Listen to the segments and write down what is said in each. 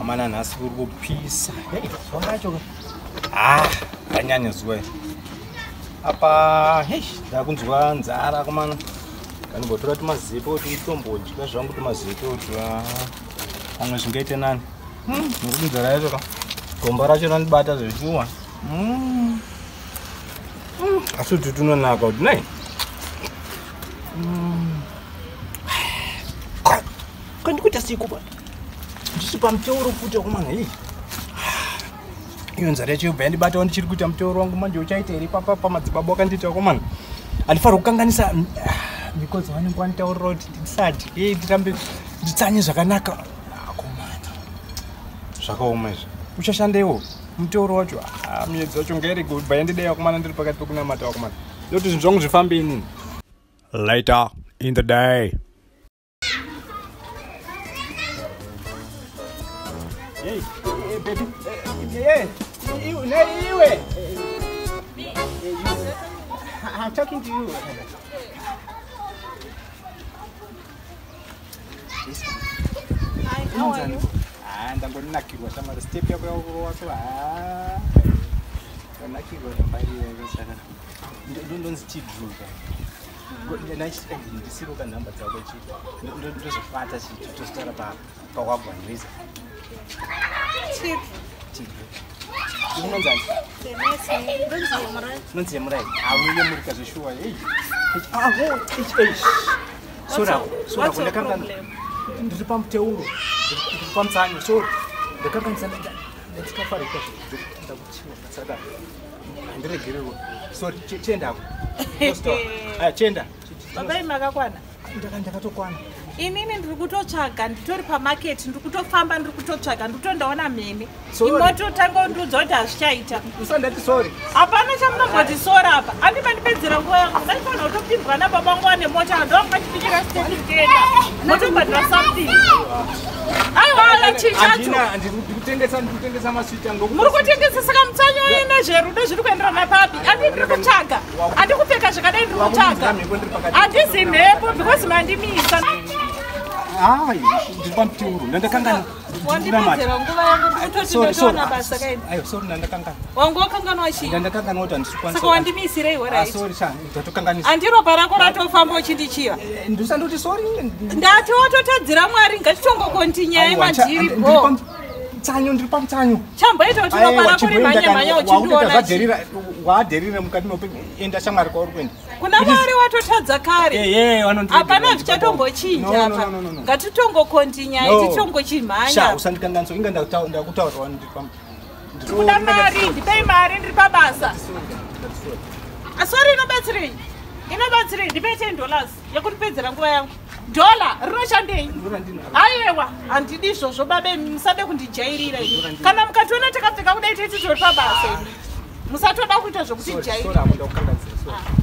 amana nhasi kuri kupisa hei zuva racho ha ranyanya zuva iri apa hei ndakunzwa nzara komana kanimbotora tumazepe kuti tombodya zvangu tumazepe kuti pamwe zvingaite nani nekuti nzara yacho ka gomba racho ranibata zveshuwa asi kuti tunonaka kuti nai kandikuita sikuba ndisi pamuteuro futi akomana hei. Iyo nzara yacho yobva yandibatawo ndichiri kuita muteuro wangu manje uchaita here? Papa pamadzibaba wakandiita akomana. Handifanira kukanganisa mikodzi vanenge vanditaurira kuti ndisadye ndirambe nditsanye zvakanaka. Akomana zvakaoma izvi. Uchashandaiwo muteuro wacho? Miedzi wacho ngairege ubva yandidai akomana ndiri pakati pekunamata akomana. Ndokuti zvinhu zvangu zvifambei nini later in the day you. I'm talking to you. Hi, how are you? Ah, ndangonakirwa shamari step yako yakurowacho ha ndanakirwa tambairira saka ndonzi chidruka ndisiroka nhamba dzako chi ndozofata chitu tositara pakwagwaniriza Chip. unonzani nonzi yemurai auye muri kazvishuwa ei aho sorako sorako your ndakanga problem? ndiri pamuteuro ndiri pamutsanyo so ndakanganisa ndandikafarika ndakuchiwa saka handiregerewo sorry che- chiendako chienda Baba imakakwana. ndakatokwana Inini ndiri kutotsvaga nditori pamaketi ndiri kutofamba ndiri kutotsvaga ndiri kutondaona mhene. Sorry. Imototanga ndiudza kuti hazvichaita. usandati sorry Hapana chamunongoti sora apa. Handimandipedzera nguva yangu. Ndaifanira kutopindwa nababa wangu ane mota ndoakachipikira state kuenda. Motobhadhira something. Maswiti muri kutengesa saka mutsanyo ine zverudo zviri kuenderana papi andi ndiri kutsvaga. handi kupfeka zvakadai ndiri kutsvaga. handizi mhepo because mandimisa hai ndiri pamuteuro ndandakangana wandipedzera nguva yangu ndikutoti ndotoona basa kaini sorry ndandakangana wangu wakanganwa chii ndandakangana kuti handisi saka wandimisirei sorry sha ndatokanganisa. Handi ropa rako ratofamba uchindichiva ndisandoti sorry ndati watotadzira mwari ngatitongokontinyaya madziripo tsanyo ndiri pamutsanyo. Chamboita kuti ropa rako rimhanyemhanya uchindiona chii? wadherire mukati mope enda shamwari kwauri kuenda. Kuna mwari watotadza kare? Hapana zvichatombochinja apa ngatitongokontinyai No. titongochimhanya usandikanganisa inga ndakutaurira ndiri pam kuda mari ndipei mari ndiri pabasa. Sori inobatsirei. Inobatsirei ndipei ten dollars yekundipedzera nguva yangu dhola rinoshandei aiwa handidi izvozvo babe musade kundijairira ini kana mukationa takapfeka kudai tei tizori pabasa ini musatoda kuita zvokutijairira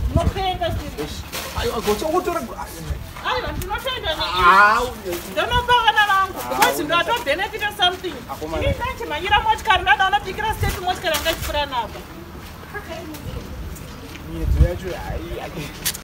munopenga aiwa ndinotenda ne ndonopa vana vangu. Because ndatobhenefita something? Ini ndachimhanyira motikari ndada unopikira state motikari yanga chipfuura napa miedzo yacho